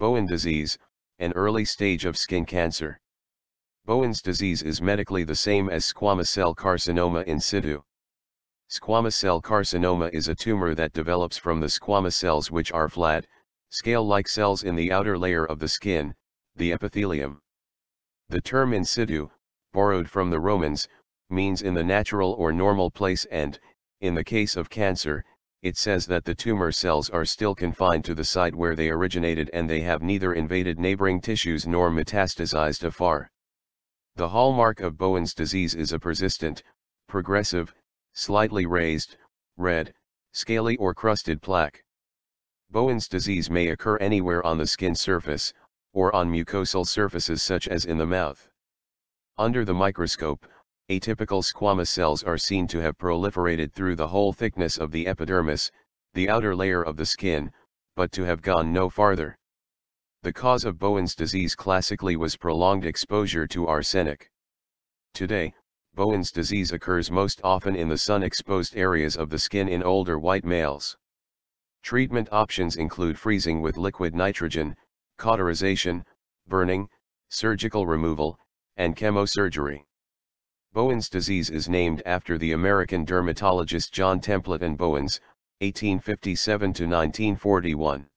Bowen disease, an early stage of skin cancer. Bowen's disease is medically the same as squamous cell carcinoma in situ. Squamous cell carcinoma is a tumor that develops from the squamous cells which are flat, scale-like cells in the outer layer of the skin, the epithelium. The term in situ, borrowed from the Romans, means in the natural or normal place and, in the case of cancer, it says that the tumor cells are still confined to the site where they originated and they have neither invaded neighboring tissues nor metastasized afar. The hallmark of Bowen's disease is a persistent, progressive, slightly raised, red, scaly or crusted plaque. Bowen's disease may occur anywhere on the skin surface, or on mucosal surfaces such as in the mouth. Under the microscope, atypical squamous cells are seen to have proliferated through the whole thickness of the epidermis, the outer layer of the skin, but to have gone no farther. The cause of Bowen's disease classically was prolonged exposure to arsenic. Today, Bowen's disease occurs most often in the sun-exposed areas of the skin in older white males. Treatment options include freezing with liquid nitrogen, cauterization, burning, surgical removal, and chemosurgery. Bowen's disease is named after the American dermatologist John Templeton Bowens, 1857 to 1941.